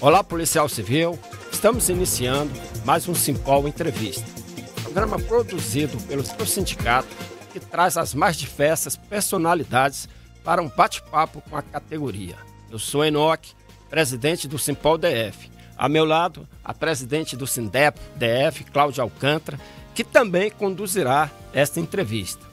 Olá, policial civil. Estamos iniciando mais um Simpol Entrevista. Programa produzido pelo seu sindicato que traz as mais diversas personalidades para um bate-papo com a categoria. Eu sou Enoque, presidente do Simpol DF. A meu lado, a presidente do Sindep DF, Cláudia Alcântara, que também conduzirá esta entrevista.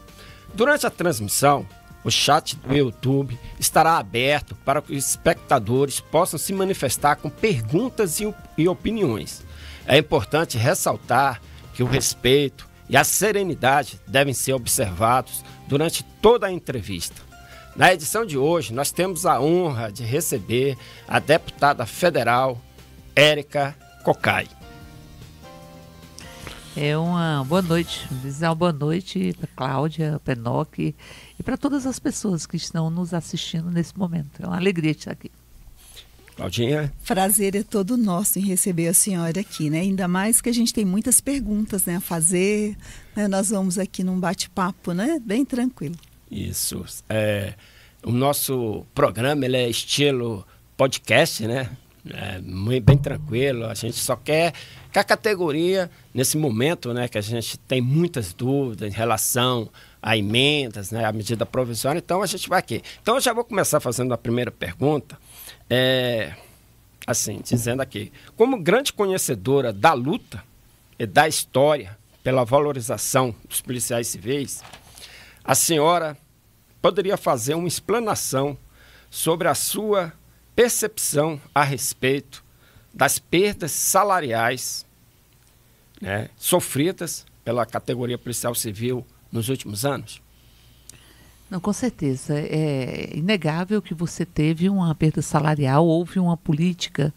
Durante a transmissão, o chat do YouTube estará aberto para que os espectadores possam se manifestar com perguntas e opiniões. É importante ressaltar que o respeito e a serenidade devem ser observados durante toda a entrevista. Na edição de hoje, nós temos a honra de receber a deputada federal Érica Cocai. É uma boa noite, dizer uma boa noite para Cláudia, Enoque e para todas as pessoas que estão nos assistindo nesse momento. É uma alegria estar aqui. Claudinha. Prazer é todo nosso em receber a senhora aqui, né? Ainda mais que a gente tem muitas perguntas né, a fazer. Né? Nós vamos aqui num bate-papo, né? Bem tranquilo. Isso. É, o nosso programa ele é estilo podcast, né? É, muito, bem tranquilo. A gente só quer que a categoria, nesse momento, né, que a gente tem muitas dúvidas em relação a emendas, né, a medida provisória, então a gente vai aqui. Então eu já vou começar fazendo a primeira pergunta, é, assim, dizendo aqui, como grande conhecedora da luta e da história pela valorização dos policiais civis, a senhora poderia fazer uma explanação sobre a sua percepção a respeito das perdas salariais né, sofridas pela categoria policial civil nos últimos anos? Não, com certeza. É inegável que você teve uma perda salarial, houve uma política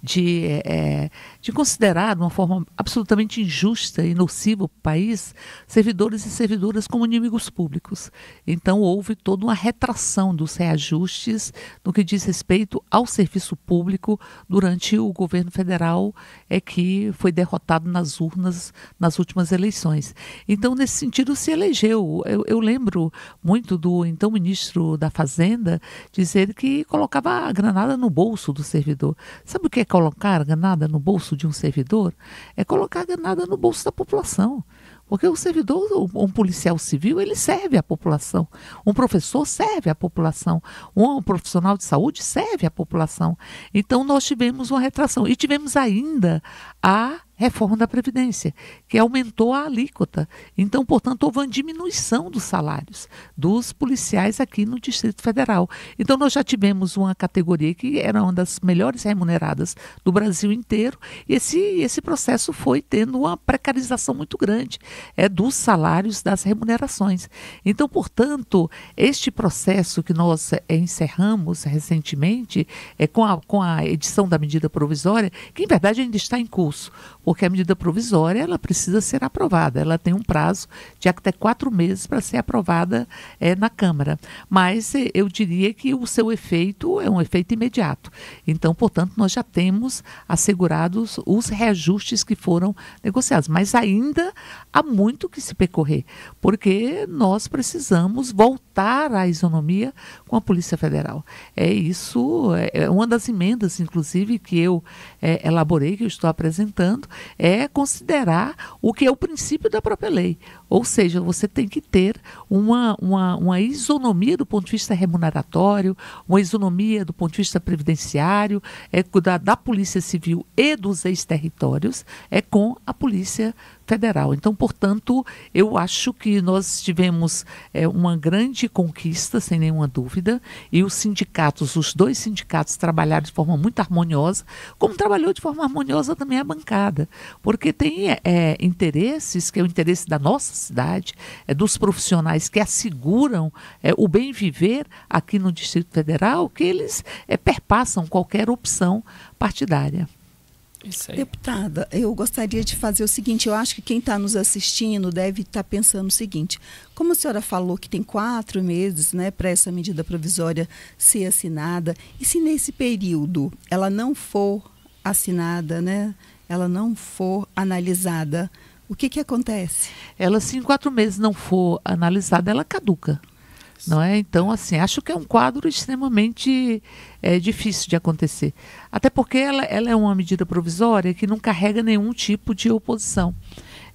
de, é, de considerar de uma forma absolutamente injusta e nociva para o país servidores e servidoras como inimigos públicos. Então houve toda uma retração dos reajustes no que diz respeito ao serviço público durante o governo federal é que foi derrotado nas urnas nas últimas eleições. Então, nesse sentido, se elegeu. Eu, eu lembro muito do então ministro da Fazenda dizer que colocava a granada no bolso do servidor. Sabe o que é colocar a granada no bolso de um servidor? É colocar a granada no bolso da população. Porque o servidor, um policial civil, ele serve à população. Um professor serve à população. Um profissional de saúde serve à população. Então, nós tivemos uma retração. E tivemos ainda a reforma da Previdência, que aumentou a alíquota. Então, portanto, houve uma diminuição dos salários dos policiais aqui no Distrito Federal. Então, nós já tivemos uma categoria que era uma das melhores remuneradas do Brasil inteiro, e esse, esse processo foi tendo uma precarização muito grande é, dos salários, das remunerações. Então, portanto, este processo que nós é, encerramos recentemente, é, com, a, com a edição da medida provisória, que em verdade ainda está em curso, a medida provisória ela precisa ser aprovada. Ela tem um prazo de até quatro meses para ser aprovada é, na Câmara. Mas é, eu diria que o seu efeito é um efeito imediato. Então, portanto, nós já temos assegurados os reajustes que foram negociados. Mas ainda há muito que se percorrer, porque nós precisamos voltar à isonomia com a Polícia Federal. É isso, é, é uma das emendas, inclusive, que eu é, elaborei, que eu estou apresentando, é considerar o que é o princípio da própria lei. Ou seja, você tem que ter uma, uma, uma isonomia do ponto de vista remuneratório, uma isonomia do ponto de vista previdenciário, é, da, da Polícia Civil e dos ex-territórios, é com a Polícia Federal. Então, portanto, eu acho que nós tivemos é, uma grande conquista, sem nenhuma dúvida, e os sindicatos, os dois sindicatos, trabalharam de forma muito harmoniosa, como trabalhou de forma harmoniosa também a bancada, porque tem é, interesses, que é o interesse da nossa cidade, é, dos profissionais que asseguram é, o bem viver aqui no Distrito Federal, que eles é, perpassam qualquer opção partidária. Deputada, eu gostaria de fazer o seguinte: eu acho que quem está nos assistindo deve estar tá pensando o seguinte: como a senhora falou que tem quatro meses né, para essa medida provisória ser assinada, e se nesse período ela não for assinada, né, ela não for analisada, o que, que acontece? Ela, se em quatro meses não for analisada, ela caduca. Não é? Então, assim, acho que é um quadro extremamente é, difícil de acontecer. Até porque ela, ela é uma medida provisória que não carrega nenhum tipo de oposição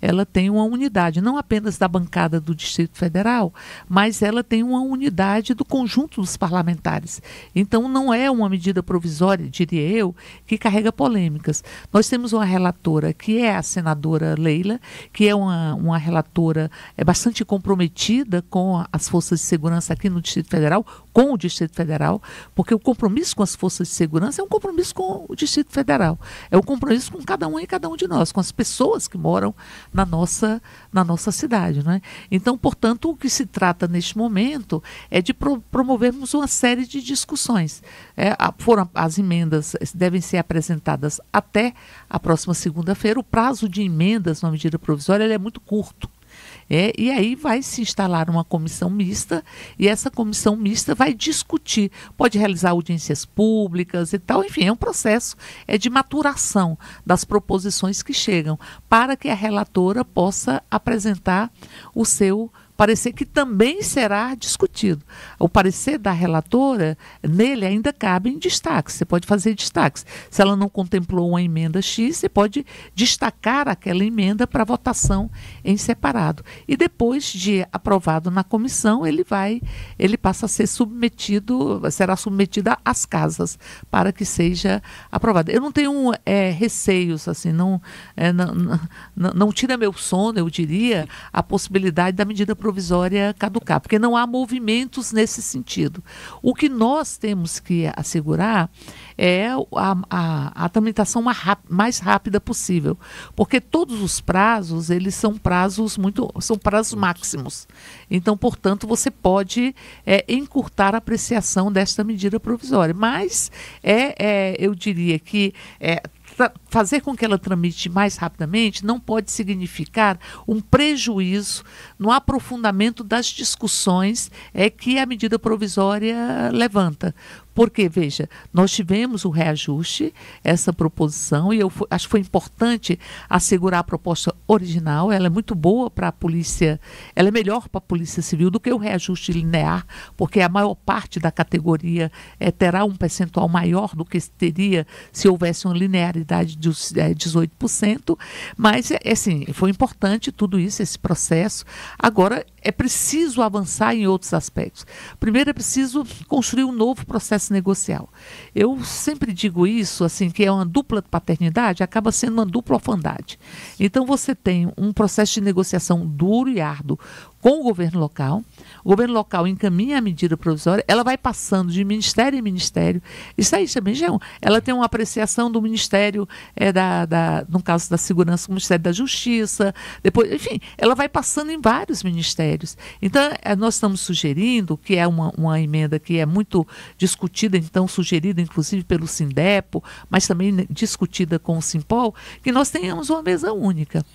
ela tem uma unidade, não apenas da bancada do Distrito Federal, mas ela tem uma unidade do conjunto dos parlamentares. Então, não é uma medida provisória, diria eu, que carrega polêmicas. Nós temos uma relatora que é a senadora Leila, que é uma, uma relatora é, bastante comprometida com as forças de segurança aqui no Distrito Federal, com o Distrito Federal, porque o compromisso com as forças de segurança é um compromisso com o Distrito Federal. É um compromisso com cada um e cada um de nós, com as pessoas que moram na nossa, na nossa cidade. Né? Então, portanto, o que se trata neste momento é de pro, promovermos uma série de discussões. É, foram, as emendas devem ser apresentadas até a próxima segunda-feira. O prazo de emendas na medida provisória é muito curto. É, e aí vai se instalar uma comissão mista e essa comissão mista vai discutir, pode realizar audiências públicas e tal, enfim, é um processo é de maturação das proposições que chegam para que a relatora possa apresentar o seu parecer que também será discutido. O parecer da relatora, nele ainda cabem destaques, você pode fazer destaques. Se ela não contemplou uma emenda X, você pode destacar aquela emenda para votação em separado. E depois de aprovado na comissão, ele vai, ele passa a ser submetido, será submetido às casas para que seja aprovado. Eu não tenho é, receios, assim, não, é, não, não, não tira meu sono, eu diria, a possibilidade da medida provisória caducar, porque não há movimentos nesse sentido. O que nós temos que assegurar é a, a, a tramitação mais rápida possível, porque todos os prazos eles são prazos muito são prazos máximos. Então, portanto, você pode é, encurtar a apreciação desta medida provisória, mas é, é eu diria que é, fazer com que ela tramite mais rapidamente não pode significar um prejuízo no aprofundamento das discussões é que a medida provisória levanta. Porque, veja, nós tivemos o reajuste, essa proposição, e eu acho que foi importante assegurar a proposta original. Ela é muito boa para a polícia, ela é melhor para a Polícia Civil do que o reajuste linear, porque a maior parte da categoria é, terá um percentual maior do que teria se houvesse uma linearidade é, 18%. Mas, é, assim, foi importante tudo isso, esse processo. Agora, é preciso avançar em outros aspectos. Primeiro, é preciso construir um novo processo negocial. Eu sempre digo isso, assim, que é uma dupla paternidade, acaba sendo uma dupla orfandade. Então, você tem um processo de negociação duro e árduo com o governo local. O governo local encaminha a medida provisória, ela vai passando de ministério em ministério. Isso aí também já é um, ela tem uma apreciação do Ministério, é, da, da, no caso da Segurança, o Ministério da Justiça, depois, enfim, ela vai passando em vários ministérios. Então, é, nós estamos sugerindo, que é uma, uma emenda que é muito discutida, então, sugerida inclusive pelo Sindepo, mas também discutida com o Simpol, que nós tenhamos uma mesa única.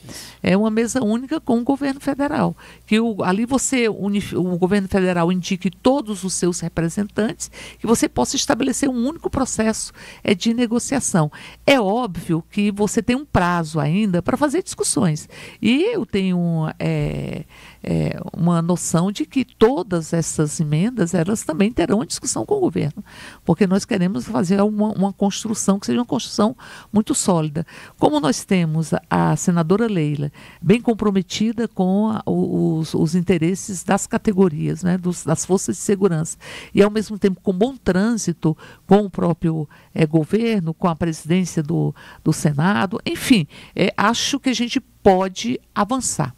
É uma mesa única com o governo federal. Que o ali você, o governo federal indique todos os seus representantes, que você possa estabelecer um único processo é, de negociação. É óbvio que você tem um prazo ainda para fazer discussões. E eu tenho. É, é, uma noção de que todas essas emendas elas também terão uma discussão com o governo, porque nós queremos fazer uma, uma construção que seja uma construção muito sólida. Como nós temos a, senadora Leila bem comprometida com a, os, os, interesses das categorias, né, dos, das forças de segurança, e ao mesmo tempo com bom trânsito com o próprio é, governo, com a presidência do, do Senado, enfim, é, acho que a gente pode avançar.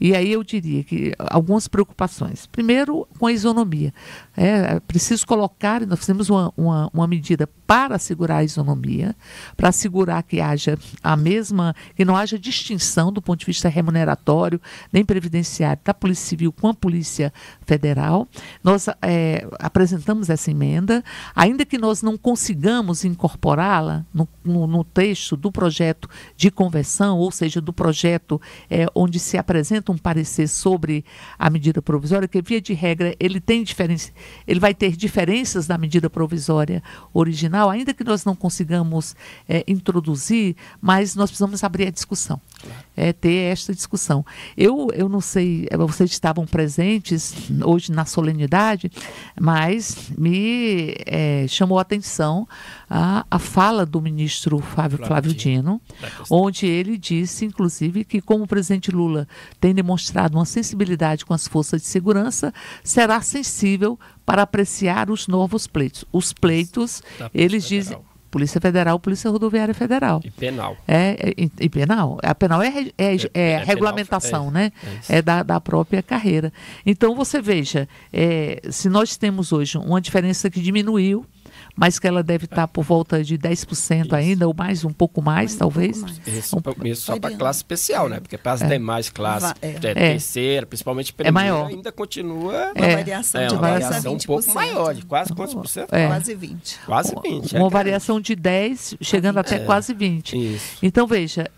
E aí eu diria que algumas preocupações. Primeiro, com a isonomia. É, é preciso colocar, nós fizemos uma, uma, uma, medida para assegurar a isonomia, para assegurar que haja a mesma, que não haja distinção do ponto de vista remuneratório, nem previdenciário da Polícia Civil com a Polícia Federal. Nós é, apresentamos essa emenda, ainda que nós não consigamos incorporá-la no, no, no, texto do projeto de conversão, ou seja, do projeto é, onde se apresenta um parecer sobre a medida provisória, que via de regra ele tem diferença, ele vai ter diferenças da medida provisória original ainda que nós não consigamos é, introduzir, mas nós precisamos abrir a discussão, claro. é, ter esta discussão. Eu, eu não sei, é, vocês estavam presentes hoje na solenidade, mas me é, chamou a atenção a, a fala do ministro Flávio, Flávio Dino, onde ele disse, inclusive, que como o presidente Lula tem demonstrado uma sensibilidade com as forças de segurança, será sensível para apreciar os novos pleitos. Os pleitos, eles Federal. dizem. Polícia Federal, Polícia Rodoviária Federal. E penal. É, é e, e penal. A penal é, é, é, é, é regulamentação, penal, né? É, da, da própria carreira. Então, você veja, se nós temos hoje uma diferença que diminuiu, mas que ela deve estar por volta de 10% Isso. ainda, ou mais, um pouco mais, mais talvez. Um pouco mais. Isso, um, isso só para classe especial, né? Porque para as é. demais classes, é. é. terceira, principalmente primeira, é maior. ainda continua uma variação, é, uma variação um pouco maior, de quase quantos por cento? É. Quase 20. Quase 20. Uma variação de 10, chegando até quase 20. Isso. Então, veja,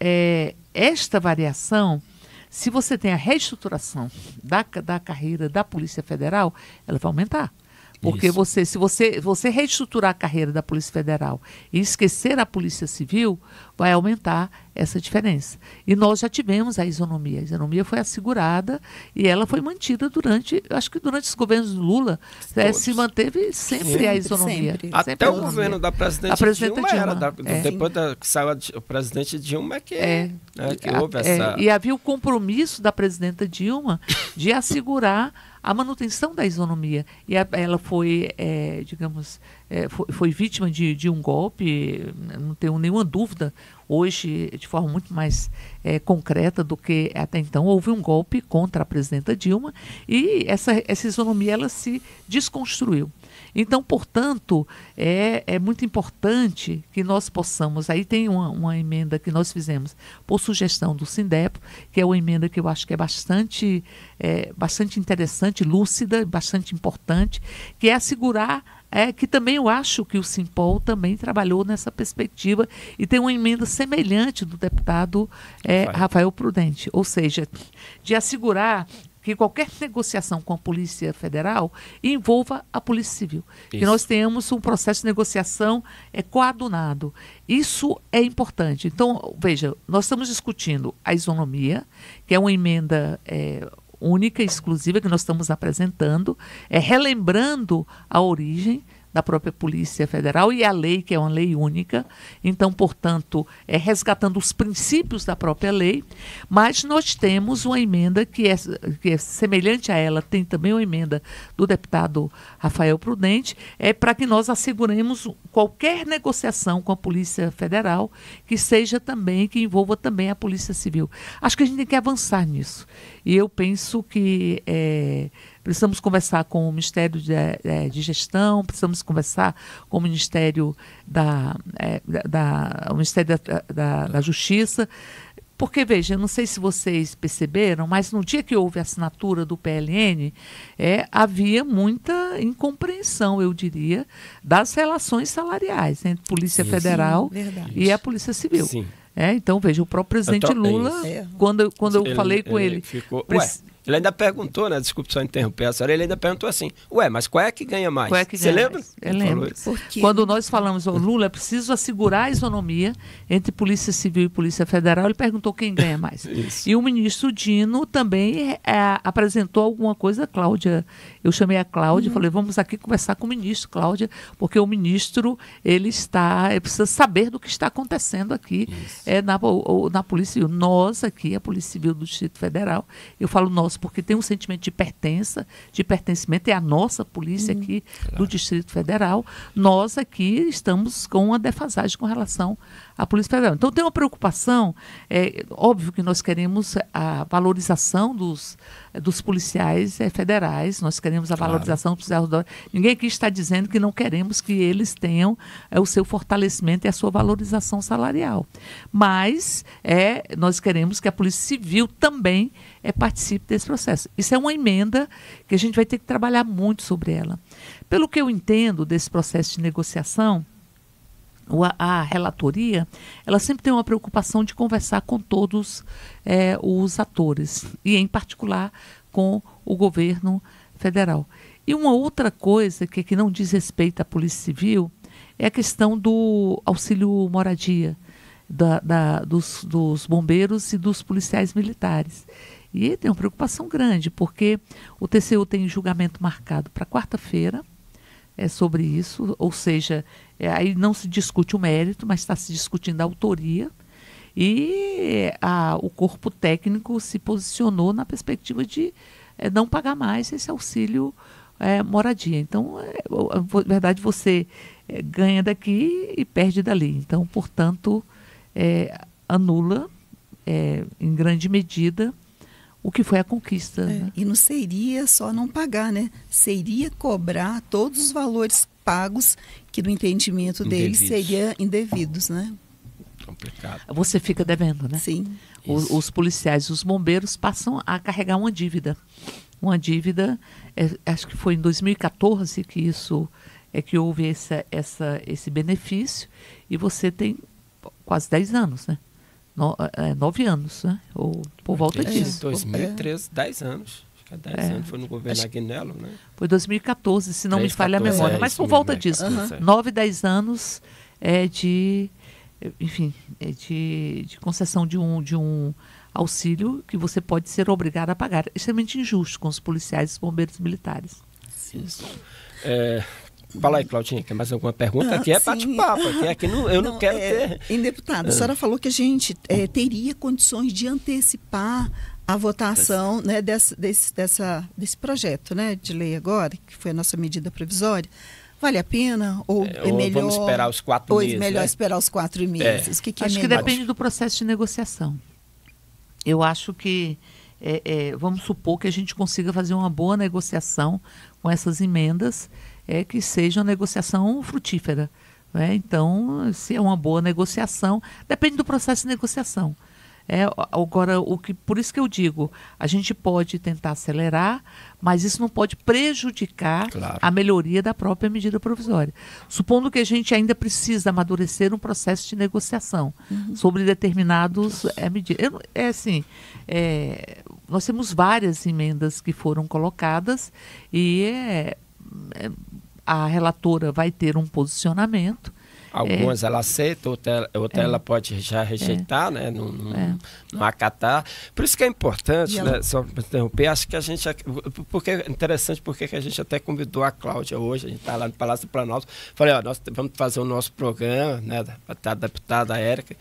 esta variação se você tem a reestruturação da, da carreira da Polícia Federal, ela vai aumentar. Porque você, se você, você reestruturar a carreira da Polícia Federal e esquecer a Polícia Civil, vai aumentar essa diferença. E nós já tivemos a isonomia. A isonomia foi assegurada e ela foi mantida durante, acho que durante os governos do Lula, é, se manteve sempre, sempre a isonomia. Sempre. Até sempre o governo da presidente, a presidente Dilma, Dilma, da, é. depois da, que saiu o presidente Dilma, é que, é, né, que houve essa... É, e havia o compromisso da presidenta Dilma de assegurar a manutenção da isonomia. E a, ela foi, é, digamos, é, foi, foi, vítima de, de, um golpe, não tenho nenhuma dúvida, hoje, de forma muito mais é, concreta do que até então, houve um golpe contra a presidenta Dilma e essa, essa isonomia ela se desconstruiu. Então, portanto, é, é muito importante que nós possamos. Aí tem uma, uma emenda que nós fizemos por sugestão do Sindepo, que é uma emenda que eu acho que é bastante, é, bastante interessante, lúcida, bastante importante, que é assegurar é que também eu acho que o Simpol também trabalhou nessa perspectiva e tem uma emenda semelhante do deputado é, Rafael Prudente, ou seja, de assegurar que qualquer negociação com a Polícia Federal envolva a Polícia Civil. Isso. Que nós tenhamos um processo de negociação é, coadunado. Isso é importante. Então, veja, nós estamos discutindo a isonomia, que é uma emenda é, única, exclusiva, que nós estamos apresentando, é, relembrando a origem da própria Polícia Federal e a lei, que é uma lei única. Então, portanto, é resgatando os princípios da própria lei, mas nós temos uma emenda que é, que é semelhante a ela, tem também uma emenda do deputado Rafael Prudente, é para que nós asseguremos qualquer negociação com a Polícia Federal que seja também, que envolva também a Polícia Civil. Acho que a gente tem que avançar nisso. E eu penso que. É, precisamos conversar com o Ministério de, é, de Gestão, precisamos conversar com o Ministério da, é, da, o Ministério da, da, da Justiça, porque, veja, eu não sei se vocês perceberam, mas no dia que houve a assinatura do PLN, é, havia muita incompreensão, eu diria, das relações salariais entre a Polícia sim, Federal sim, e a Polícia Civil. Sim. É, então, veja, o próprio presidente Lula, é. quando, quando eu ele, falei com ele. ele ficou, ele ainda perguntou, né? Desculpe só interromper a senhora. Ele ainda perguntou assim: Ué, mas qual é que ganha mais? Qual é que Você ganha lembra? Mais? Eu lembro. Quando nós falamos, oh, Lula, é preciso assegurar a isonomia entre Polícia Civil e Polícia Federal, ele perguntou quem ganha mais. e o ministro Dino também é, apresentou alguma coisa, Cláudia. Eu chamei a Cláudia e uhum. falei: vamos aqui conversar com o ministro, Cláudia, porque o ministro ele está, ele precisa saber do que está acontecendo aqui é, na, na Polícia Civil. Nós aqui, a Polícia Civil do Distrito Federal, eu falo nós porque tem um sentimento de pertença, de pertencimento, é a nossa polícia uhum. aqui claro. do Distrito Federal. Nós aqui estamos com uma defasagem com relação à Polícia Federal. Então tem uma preocupação, é óbvio que nós queremos a valorização dos, dos policiais é, federais, nós queremos a valorização dos policiais. Ninguém aqui está dizendo que não queremos que eles tenham é, o seu fortalecimento e a sua valorização salarial. Mas é, nós queremos que a Polícia Civil também é, participe desse processo. Isso é uma emenda que a gente vai ter que trabalhar muito sobre ela. Pelo que eu entendo desse processo de negociação, a, relatoria, ela sempre tem uma preocupação de conversar com todos é, os atores, e em particular com o governo federal. E uma outra coisa que, que não diz respeito à Polícia Civil é a questão do auxílio moradia da, da, dos, dos bombeiros e dos policiais militares. E tem uma preocupação grande, porque o TCU tem julgamento marcado para quarta-feira é, sobre isso, ou seja, é, aí não se discute o mérito, mas está se discutindo a autoria. E a, o corpo técnico se posicionou na perspectiva de é, não pagar mais esse auxílio é, moradia. Então, é, na verdade, você é, ganha daqui e perde dali. Então, portanto, é, anula em grande medida o que foi a conquista. É, né? E não seria só não pagar, né? Seria cobrar todos os valores pagos que no entendimento deles seria indevidos, né? Complicado. Você fica devendo, né? Sim. Os, os policiais, os bombeiros passam a carregar uma dívida. Uma dívida, é, acho que foi em 2014 que isso é que houve essa, essa, esse benefício e você tem quase 10 anos, né? No, é, 9 anos, né? Ou por volta disso. 2013, 10 anos. Acho que é 10 é. anos, foi no governo Acho... Aguinello, né? Foi 2014, se não 3, me falha 14, a memória, é, mas por volta mesmo, disso. Uhum. 9, 10 anos é de, enfim, é de, de concessão de um, de um auxílio que você pode ser obrigado a pagar. É extremamente injusto com os policiais e bombeiros militares. Isso. É, Fala aí, Claudinha, quer mais alguma pergunta? Ah, aqui é bate-papo, aqui, aqui não, eu não, não quero é, ter. Em deputado, a senhora ah. falou que a gente é, teria condições de antecipar a votação né, desse, desse, dessa, desse projeto né, de lei agora, que foi a nossa medida provisória. Vale a pena? Ou é, é melhor. Vamos esperar os quatro ou meses. Ou é melhor né? esperar os quatro meses? É. Que que é acho que depende do processo de negociação. Eu acho que. É, é, vamos supor que a gente consiga fazer uma boa negociação com essas emendas é que seja uma negociação frutífera. Né? Então, se é uma boa negociação, depende do processo de negociação. É, agora, o que, por isso que eu digo, a gente pode tentar acelerar, mas isso não pode prejudicar claro. a melhoria da própria medida provisória. Supondo que a gente ainda precisa amadurecer um processo de negociação uhum. sobre determinados é, medidas. É assim, é, nós temos várias emendas que foram colocadas e é, é a relatora vai ter um posicionamento. Algumas é, ela aceita, outra, outra é, ela pode já rejeitar, é, né? Não, não, é. não, acatar. Por isso que é importante, né? Só para interromper, acho que a gente. Porque é interessante porque a gente até convidou a Cláudia hoje, a gente está lá no Palácio do Planalto. Falei, ó, nós vamos fazer o nosso programa, né? Da deputada Érica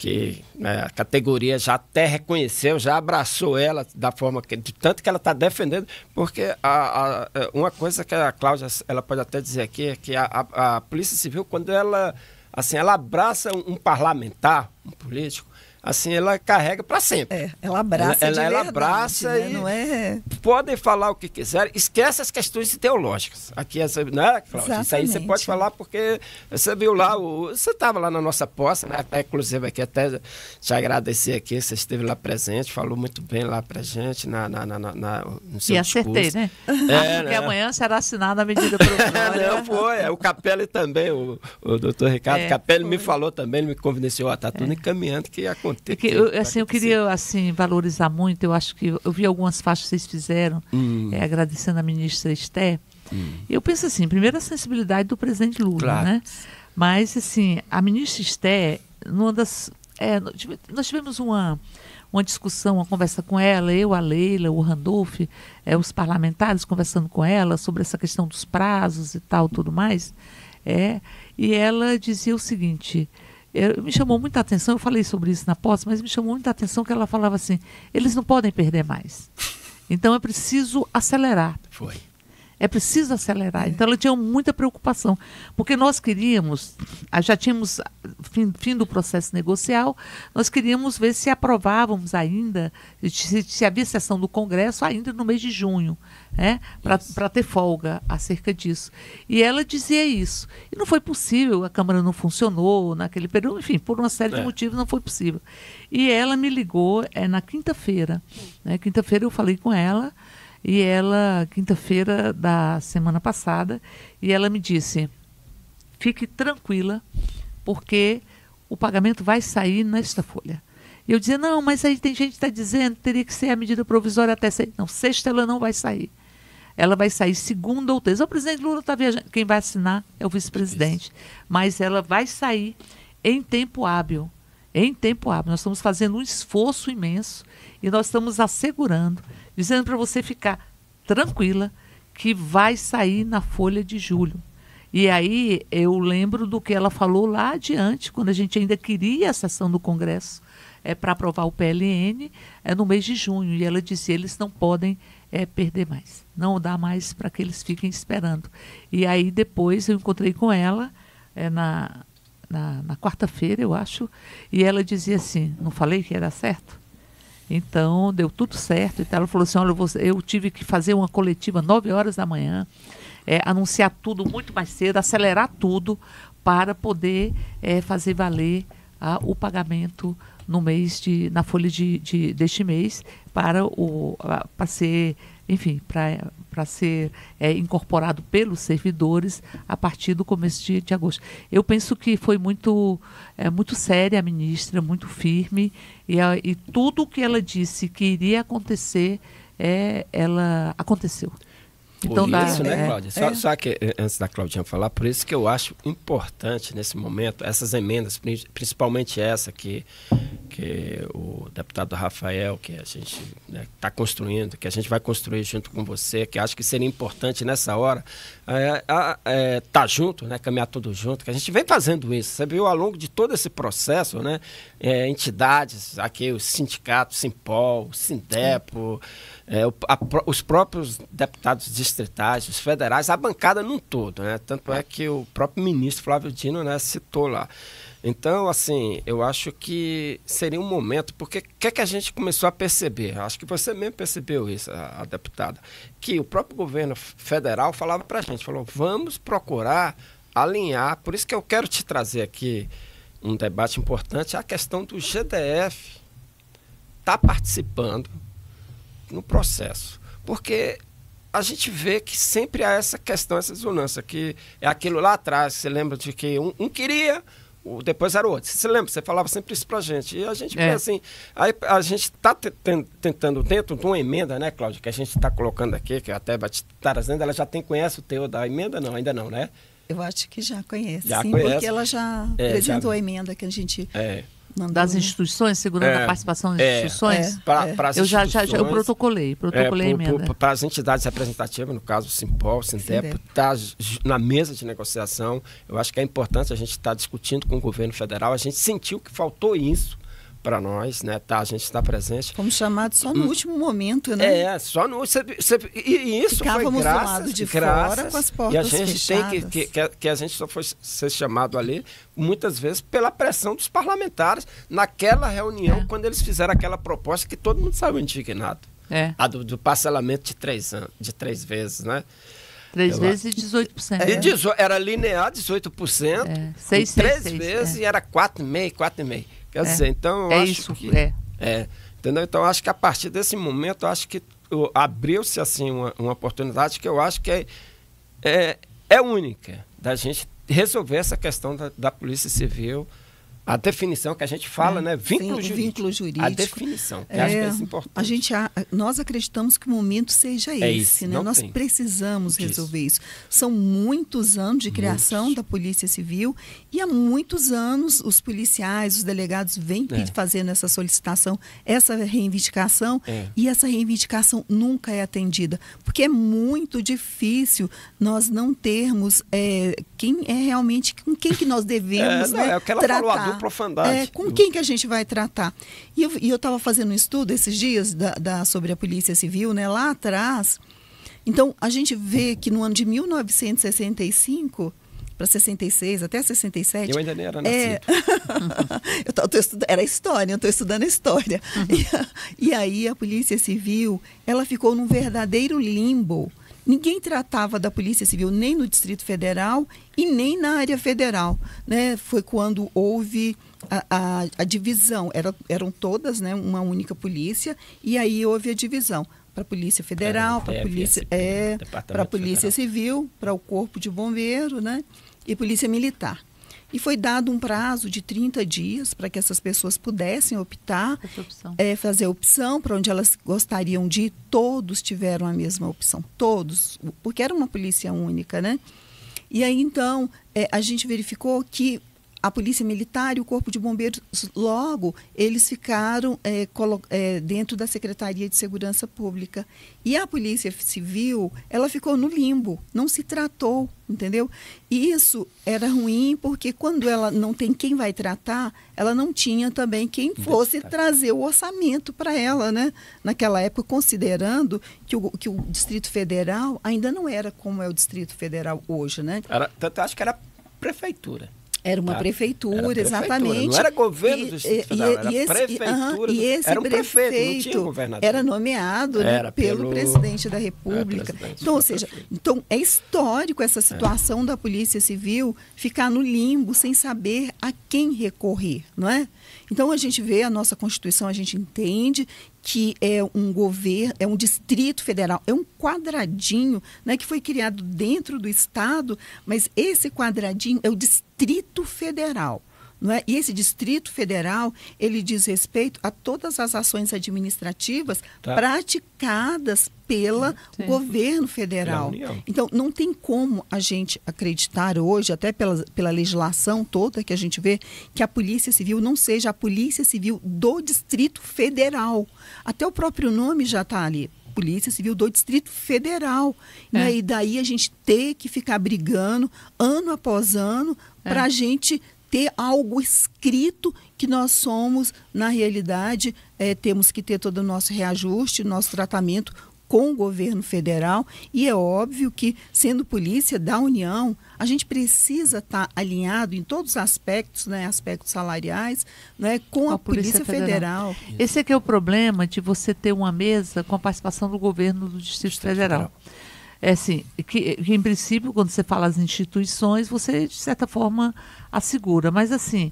que né, a categoria já até reconheceu, já abraçou ela da forma que, de tanto que ela está defendendo, porque a, a, uma coisa que a Cláudia ela pode até dizer aqui é que a, a, a Polícia Civil, quando ela assim, ela abraça um, um parlamentar, um político, assim, ela carrega para sempre. É, ela abraça ela, ela, ela abraça né? e não é... podem falar o que quiser, esquece as questões teológicas. Aqui, essa, né, Cláudia? Isso aí você pode falar porque você viu lá, o, você estava lá na nossa posse, né? Até, inclusive aqui até te agradecer aqui, você esteve lá presente, falou muito bem lá pra gente na, na, na, na no seu E acertei, discurso. né? É, Porque né? amanhã será assinada a medida provisória. não, foi, é, o Capelli também, o, o doutor Ricardo é, Capelli foi. me falou também, ele me confidenciou, ó, tá tudo é. encaminhando que Que, eu, assim, eu queria assim, valorizar muito, eu acho que eu vi algumas faixas que vocês fizeram, hum. é, agradecendo a ministra Esther. Hum. Eu penso assim, primeiro a sensibilidade do presidente Lula, claro. né? Mas, assim, a ministra Esther, numa das. É, nós tivemos uma, uma discussão, uma conversa com ela, eu, a Leila, o Randolph, é, os parlamentares conversando com ela sobre essa questão dos prazos e tal, tudo mais. É, e ela dizia o seguinte: eu, me chamou muita atenção, eu falei sobre isso na posse, mas me chamou muita atenção que ela falava assim: eles não podem perder mais. Então é preciso acelerar. Foi. É preciso acelerar. É. Então ela tinha muita preocupação, porque nós queríamos, ah, já tínhamos fim, fim do processo negocial, nós queríamos ver se aprovávamos ainda, se, se havia sessão do Congresso ainda no mês de junho, né, para ter folga acerca disso. E ela dizia isso. E não foi possível, a Câmara não funcionou naquele período, enfim, por uma série é. de motivos não foi possível. E ela me ligou é, na quinta-feira. Né, quinta-feira eu falei com ela e ela, quinta-feira da semana passada, e ela me disse: fique tranquila, porque o pagamento vai sair nesta folha. E eu dizia: não, mas aí tem gente que está dizendo que teria que ser a medida provisória até seis. Não, sexta ela não vai sair. ela vai sair segunda ou terça. O presidente Lula está viajando, quem vai assinar é o vice-presidente, mas ela vai sair em tempo hábil. Em tempo hábil. Nós estamos fazendo um esforço imenso e nós estamos assegurando, dizendo para você ficar tranquila que vai sair na folha de julho. E aí eu lembro do que ela falou lá adiante, quando a gente ainda queria a sessão do Congresso é, para aprovar o PLN, é, no mês de junho. E ela disse: eles não podem é, perder mais, não dá mais para que eles fiquem esperando. E aí depois eu encontrei com ela é, na, na, na quarta-feira, eu acho, e ela dizia assim: não falei que era certo? Então deu tudo certo. Então ela falou assim: olha, eu tive que fazer uma coletiva nove horas da manhã é, anunciar tudo muito mais cedo, acelerar tudo para poder é, fazer valer ah, o pagamento no mês de, na folha de, de deste mês para o para ser enfim para ser é, incorporado pelos servidores a partir do começo de, de agosto. Eu penso que foi muito é, muito séria a ministra muito firme e, a, e tudo o que ela disse que iria acontecer é ela aconteceu então, por isso, dá, né, é, Cláudia? Só, é. só, que eh, antes da Claudinha falar, por isso que eu acho importante nesse momento essas emendas, principalmente essa que, que o deputado Rafael, que a gente está né, tá construindo, que a gente vai construir junto com você, que acho que seria importante nessa hora estar é, é, tá junto, né, caminhar tudo junto, que a gente vem fazendo isso. Você viu ao longo de todo esse processo, né, entidades, aqui o sindicato, Simpol, o Sindepo, é, a, os próprios deputados distritais, os federais, a bancada num todo, né? Tanto é que o próprio ministro Flávio Dino né, citou lá. Então, assim, eu acho que seria um momento, porque o que, é que a gente começou a perceber? Acho que você mesmo percebeu isso, a, a deputada, que o próprio governo federal falava para a gente, falou, vamos procurar alinhar, por isso que eu quero te trazer aqui um debate importante, a questão do GDF está participando no processo. Porque a gente vê que sempre há essa questão, essa zonança, que é aquilo lá atrás, você lembra de que um, um queria, o, depois era o outro. Você lembra? Você falava sempre isso pra gente. E a gente é. assim, aí a gente está tentando, dentro de uma emenda, né, Cláudia, que a gente está colocando aqui, que até vai te trazendo, ela já tem, conhece o teu da emenda? Não, ainda não, né? Eu acho que já conhece, já sim, conhece. porque ela já é, apresentou já... a emenda que a gente é das instituições, segurando é, a participação das é, instituições? É, para, para eu já, já, já eu protocolei, protocolei é, Para as entidades representativas, no caso o Simpol, o Sindep, está na mesa de negociação. Eu acho que é importante a gente estar tá discutindo com o governo federal. A gente sentiu que faltou isso para nós, né? Tá, a gente está presente. Fomos chamados só no hum. último momento, né? É, só no. Cê, cê, e isso Ficávamos foi graças, do lado de graças, fora com as portas E a gente fechadas. tem que, que, que, a gente só foi ser chamado ali, muitas vezes, pela pressão dos parlamentares, naquela reunião, é. quando eles fizeram aquela proposta que todo mundo saiu indignado. É. A do, do parcelamento de três, anos, de três vezes, né? Três Eu vezes e 18%. É. E era linear 18%, é. Seis, três seis, vezes é. e era 4,5%, 4,5%. Quer é. dizer, então eu é acho isso, que. É. é. Entendeu? Então, acho que a partir desse momento, acho que abriu-se assim uma, uma oportunidade que eu acho que é, é, é única da gente resolver essa questão da, da Polícia Civil a definição que a gente fala, é, né? Vínculo, sim, jurídico. vínculo jurídico. A definição, que é, acho que é importante. A gente, nós acreditamos que o momento seja é esse, né? Nós tem. precisamos Disso. resolver isso. São muitos anos de criação muitos. da Polícia Civil e há muitos anos os policiais, os delegados vêm é. fazendo essa solicitação, essa reivindicação é. e essa reivindicação nunca é atendida, porque é muito difícil nós não termos é, quem é realmente com quem que nós devemos é, né, é o que ela tratar. Falou, profundidade. É, com quem que a gente vai tratar? E eu estava fazendo um estudo esses dias da, da, sobre a Polícia Civil, né, lá atrás. Então, a gente vê que no ano de 1965 para 66, até 67. Eu ainda nem era nascido. É... eu tô, tô estudando, era história, eu estou estudando história. Uhum. E, e, aí a Polícia Civil, ela ficou num verdadeiro limbo. Ninguém tratava da Polícia Civil nem no Distrito Federal e nem na área federal. Né? Foi quando houve a, a, a divisão. Era, eram todas né, uma única polícia e aí houve a divisão para a Polícia Federal, para a Polícia, é, para a Polícia Civil, para o Corpo de Bombeiro né, e Polícia Militar. E foi dado um prazo de 30 dias para que essas pessoas pudessem optar. É, fazer opção para onde elas gostariam de ir. Todos tiveram a mesma opção, todos, porque era uma polícia única, né? E aí então é, a gente verificou que a Polícia Militar e o Corpo de Bombeiros, logo, eles ficaram é, é, dentro da Secretaria de Segurança Pública. E a Polícia Civil, ela ficou no limbo, não se tratou, entendeu? E isso era ruim porque quando ela não tem quem vai tratar, ela não tinha também quem fosse trazer o orçamento para ela, né? Naquela época, considerando que o, que o Distrito Federal ainda não era como é o Distrito Federal hoje, né? Era, acho que era prefeitura. Era uma tá? prefeitura, era prefeitura, exatamente. Não era governo do Distrito Federal, era e esse, prefeitura. e esse era um prefeito, prefeito era nomeado né, era pelo, pelo, presidente da República. É, presidente então, ou seja, então é histórico essa situação é. da Polícia Civil ficar no limbo sem saber a quem recorrer, não é? Então a gente vê a nossa Constituição, a gente entende que é um governo, é um distrito federal, é um quadradinho né, que foi criado dentro do Estado, mas esse quadradinho é o Distrito Federal. Não é? E esse Distrito Federal, ele diz respeito a todas as ações administrativas tá. praticadas pelo governo federal. Então, não tem como a gente acreditar hoje, até pela, pela legislação toda que a gente vê, que a Polícia Civil não seja a Polícia Civil do Distrito Federal. Até o próprio nome já está ali. Polícia Civil do Distrito Federal. É. Né? E daí a gente ter que ficar brigando ano após ano é. para a gente ter algo escrito que nós somos, na realidade, é, temos que ter todo o nosso reajuste, nosso tratamento com o governo federal. E é óbvio que, sendo polícia da União, a gente precisa estar tá alinhado em todos os aspectos, né, aspectos salariais, né, com a, a Polícia, Polícia Federal. Federal. Esse é que é o problema de você ter uma mesa com a participação do governo do Distrito, Distrito Federal. Federal é assim, que, que, em princípio, quando você fala as instituições, você, de certa forma, assegura. Mas, assim,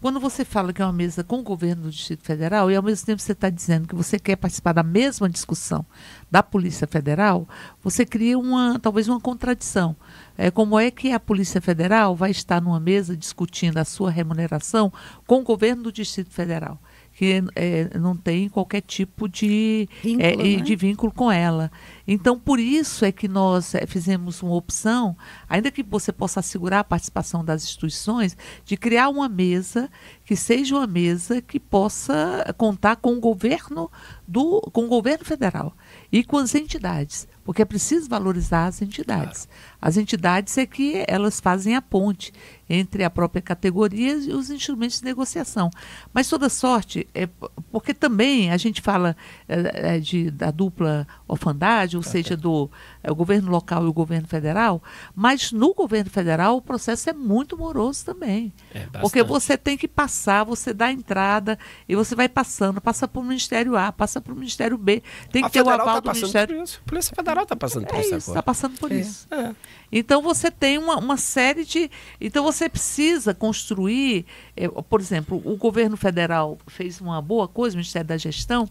quando você fala que é uma mesa com o governo do Distrito Federal e, ao mesmo tempo, você está dizendo que você quer participar da mesma discussão da Polícia Federal, você cria, uma, talvez, uma contradição. É, como é que a Polícia Federal vai estar numa mesa discutindo a sua remuneração com o governo do Distrito Federal? Que é, não tem qualquer tipo de vínculo, é, né? de vínculo com ela. Então, por isso é que nós é, fizemos uma opção, ainda que você possa assegurar a participação das instituições, de criar uma mesa que seja uma mesa que possa contar com o governo do, com o governo federal e com as entidades porque é preciso valorizar as entidades. Claro. As entidades é que elas fazem a ponte entre a própria categoria e os instrumentos de negociação. Mas toda sorte, é, porque também a gente fala é, é de, da dupla orfandade, ou seja, do é, governo local e o governo federal, mas no governo federal o processo é muito moroso também. É, porque você tem que passar, você dá a entrada e você vai passando, passa para o Ministério A, passa para o Ministério B, tem a que ter o aval tá do Ministério. A Polícia Federal está passando por é isso. Está passando por é. isso. É. Então você tem uma, uma série de. Então você precisa construir, eh, por exemplo, o governo federal fez uma boa coisa, o Ministério da Gestão,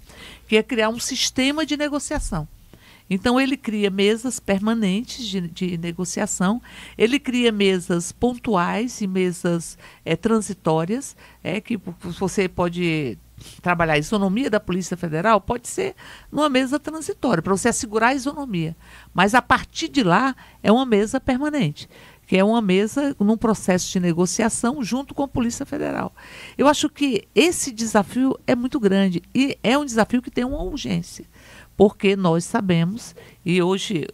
que é criar um sistema de negociação. Então, ele cria mesas permanentes de, de, negociação, ele cria mesas pontuais e mesas é, transitórias, é, que você pode trabalhar a isonomia da Polícia Federal pode ser numa mesa transitória, para você assegurar a isonomia. Mas a partir de lá é uma mesa permanente, que é uma mesa num processo de negociação junto com a Polícia Federal. Eu acho que esse desafio é muito grande e é um desafio que tem uma urgência, porque nós sabemos, e hoje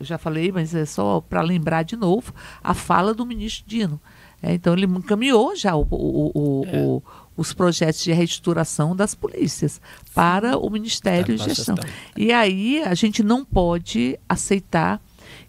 já falei, mas é só para lembrar de novo, a fala do ministro Dino. É, então ele encaminhou já o, o, o, é. o os projetos de reestruturação das polícias para o Ministério de Gestão. E aí a gente não pode aceitar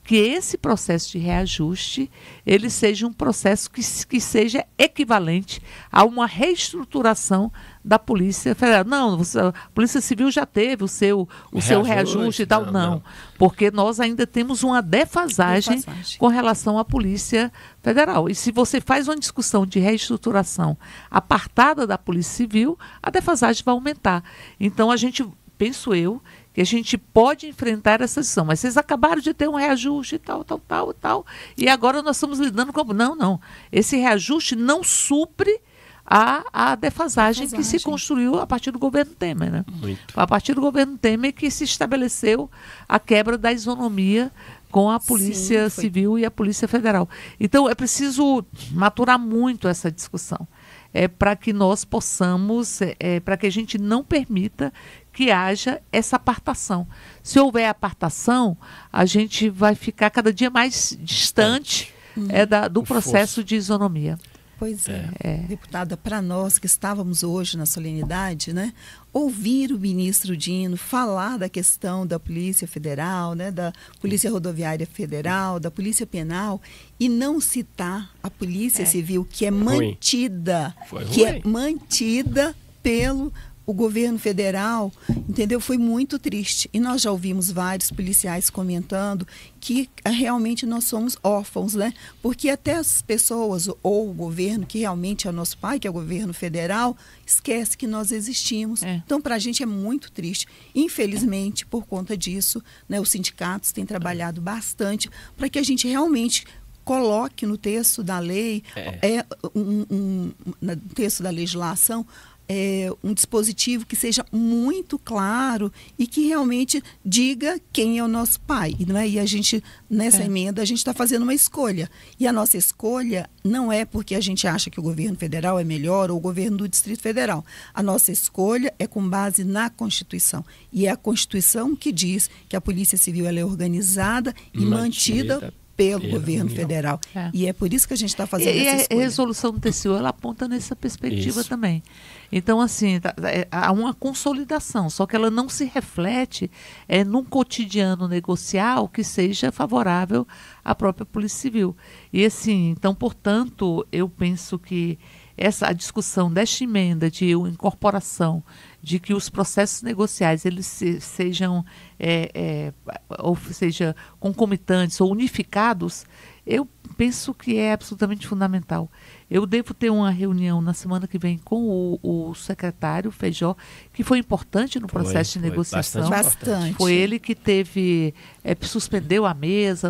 que esse processo de reajuste ele seja um processo que, que seja equivalente a uma reestruturação da Polícia Federal. Não, a Polícia Civil já teve o seu, o reajuste, seu reajuste e tal. Não, não, não, porque nós ainda temos uma defasagem, defasagem com relação à Polícia Federal. E se você faz uma discussão de reestruturação apartada da Polícia Civil, a defasagem vai aumentar. Então a gente penso eu, que a gente pode enfrentar essa situação. Mas vocês acabaram de ter um reajuste e tal, tal, tal, tal. E agora nós estamos lidando com. Não, não. Esse reajuste não supre a, a defasagem, defasagem, que se construiu a partir do governo Temer. Né? Muito. A partir do governo Temer que se estabeleceu a quebra da isonomia com a Polícia Sim, Civil e a Polícia Federal. Então é preciso maturar muito essa discussão. É, para que nós possamos, é, é para que a gente não permita que haja essa apartação. Se houver apartação, a gente vai ficar cada dia mais distante é, da, do processo de isonomia. Pois é, é. deputada, para nós que estávamos hoje na solenidade, né, ouvir o ministro Dino falar da questão da Polícia Federal, né, da Polícia Rodoviária Federal, da Polícia Penal e não citar a Polícia é. Civil que é mantida, que é mantida pelo o governo federal, entendeu? Foi muito triste. E nós já ouvimos vários policiais comentando que eh, realmente nós somos órfãos, né? Porque até as pessoas ou o governo, que realmente é o nosso pai, que é o governo federal, esquece que nós existimos. É. Então, para a gente é muito triste. Infelizmente, por conta disso, né, os sindicatos têm trabalhado bastante para que a gente realmente coloque no texto da lei, é. é um, um, no texto da legislação, é, um dispositivo que seja muito claro e que realmente diga quem é o nosso pai. Não é? E a gente, nessa é. emenda, a gente está fazendo uma escolha. E a nossa escolha não é porque a gente acha que o governo federal é melhor ou o governo do Distrito Federal. A nossa escolha é com base na Constituição. E é a Constituição que diz que a Polícia Civil é organizada e mantida, mantida pelo governo federal. É. E é por isso que a gente está fazendo e, essa escolha. E a resolução do TCU, ela aponta nessa perspectiva isso. também. Então, assim, tá, é, há uma consolidação, só que ela não se reflete é, num cotidiano negocial que seja favorável à própria Polícia Civil. E, assim, então, portanto, eu penso que essa a discussão desta emenda de incorporação de que os processos negociais eles se, sejam é, é, ou seja concomitantes ou unificados eu penso que é absolutamente fundamental eu devo ter uma reunião na semana que vem com o, o secretário Feijó, que foi importante no foi, processo de negociação. Bastante. Foi ele que teve, é, suspendeu a mesa,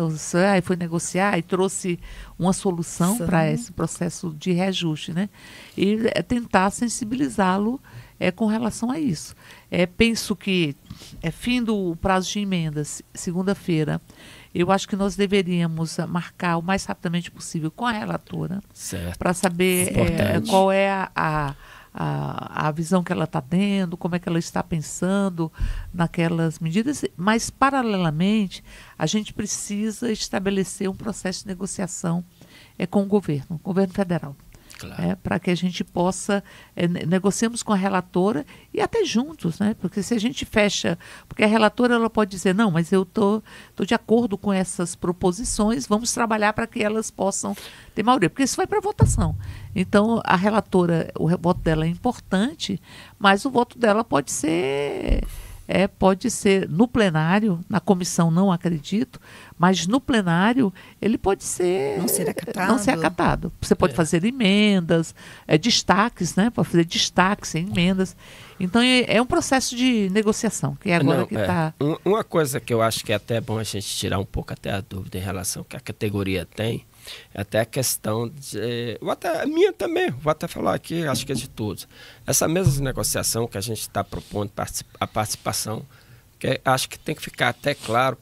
e foi negociar e trouxe uma solução para esse processo de reajuste, né? E é, tentar sensibilizá-lo é, com relação a isso. É, penso que é fim do prazo de emendas, segunda-feira. Eu acho que nós deveríamos marcar o mais rapidamente possível com a relatora para saber é, qual é a, a, a, a, visão que ela está tendo, como é que ela está pensando naquelas medidas, mas paralelamente a gente precisa estabelecer um processo de negociação é, com o governo, o governo federal. Claro. É, para que a gente possa é, negociamos com a relatora e até juntos, né? Porque se a gente fecha, porque a relatora ela pode dizer não, mas eu tô, tô de acordo com essas proposições, vamos trabalhar para que elas possam ter maioria, porque isso vai para votação. Então a relatora, o voto dela é importante, mas o voto dela pode ser é, pode ser no plenário, na comissão não acredito, mas no plenário ele pode ser não ser acatado. Não ser acatado. Você pode é. fazer emendas, é, destaques, né? Pode fazer destaques em emendas. Então é, é um processo de negociação que é agora não, que está. É. Uma coisa que eu acho que é até bom a gente tirar um pouco até a dúvida em relação que a categoria tem até a questão de. Vou até, a minha também, vou até falar aqui, acho que é de todos. Essa mesma negociação que a gente está propondo, a participação, que acho que tem que ficar até claro,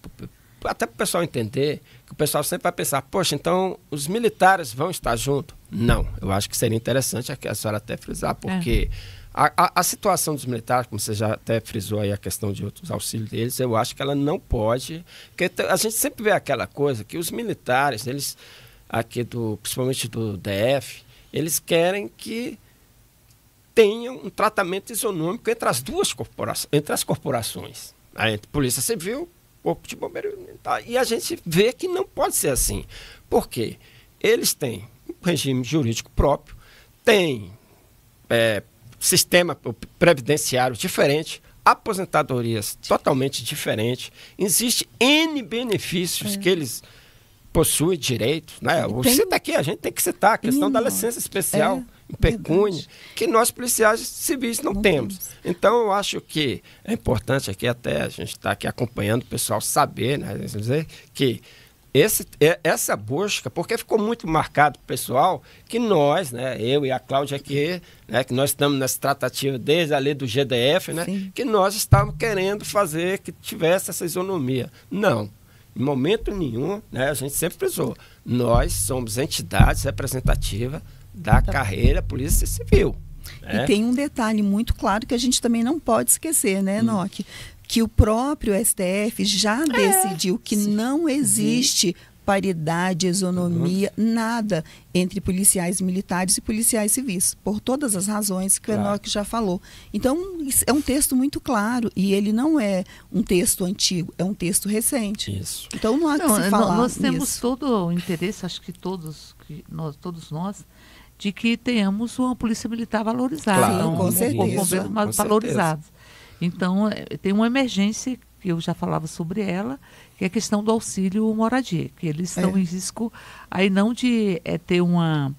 até para o pessoal entender, que o pessoal sempre vai pensar, poxa, então os militares vão estar junto? Não, eu acho que seria interessante a senhora até frisar, porque. É. A, a, a, situação dos militares, como você já até frisou aí a questão de outros auxílios deles, eu acho que ela não pode. Porque a gente sempre vê aquela coisa que os militares, eles aqui do, principalmente do DF, eles querem que tenha um tratamento isonômico entre as duas corporações, entre as corporações, né? entre Polícia Civil, Corpo de Bombeiro Militar. E a gente vê que não pode ser assim. Por quê? Eles têm um regime jurídico próprio, têm é, sistema previdenciário diferente, aposentadorias totalmente diferentes, existe N benefícios é. que eles possui direitos, né? O tem... cita aqui, a gente tem que citar a questão da licença especial. em pecúnia, que nós policiais civis não, não temos. temos. Então, eu acho que é importante aqui até a gente estar tá aqui acompanhando o pessoal saber, né, dizer que esse, é, essa busca, porque ficou muito marcado pessoal que nós, né, eu e a Cláudia aqui, né, que nós estamos nessa tratativa desde a lei do GDF, né, que nós estávamos querendo fazer que tivesse essa isonomia. Não, em momento nenhum, né, a gente sempre frisou, nós somos entidades representativas da tá. carreira Polícia Civil. Né? E tem um detalhe muito claro que a gente também não pode esquecer, né, hum. Nock? que o próprio STF já é, decidiu que sim. não existe paridade, isonomia, uhum. nada entre policiais militares e policiais civis, por todas as razões que claro. o Enoch já falou. Então, é um texto muito claro e ele não é um texto antigo, é um texto recente. Isso. Então, não há não, que se falar Nós temos nisso. todo o interesse, acho que todos, que nós, todos nós, de que tenhamos uma polícia militar valorizada, claro, um, com certeza. Um, valorizados. Então, é, tem uma emergência, que eu já falava sobre ela, que é a questão do auxílio moradia, que eles estão é. em risco aí não de é, ter uma,